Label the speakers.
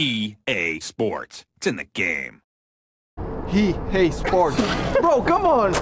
Speaker 1: EA Sports. It's in the game.
Speaker 2: He, hey, sports. Bro, come on.